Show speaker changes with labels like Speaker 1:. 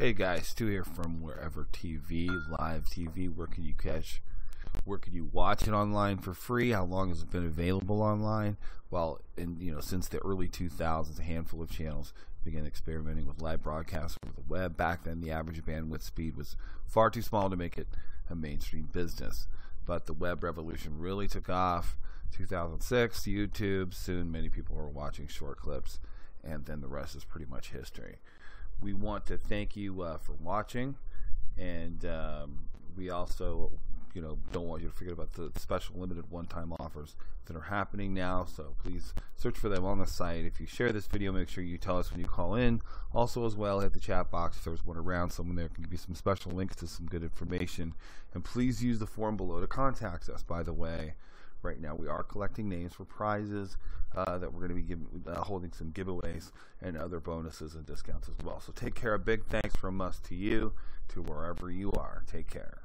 Speaker 1: Hey guys, Stu here from Wherever TV, live TV. Where can you catch? Where can you watch it online for free? How long has it been available online? Well, in you know, since the early 2000s, a handful of channels began experimenting with live broadcasts over the web. Back then, the average bandwidth speed was far too small to make it a mainstream business. But the web revolution really took off. 2006, YouTube. Soon, many people were watching short clips, and then the rest is pretty much history we want to thank you uh, for watching, and um, we also, you know, don't want you to forget about the special limited one-time offers that are happening now. So please search for them on the site. If you share this video, make sure you tell us when you call in. Also, as well, hit the chat box if there's one around. Someone there can give you some special links to some good information. And please use the form below to contact us. By the way right now. We are collecting names for prizes uh, that we're going to be giving, uh, holding some giveaways and other bonuses and discounts as well. So take care. A big thanks from us to you, to wherever you are. Take care.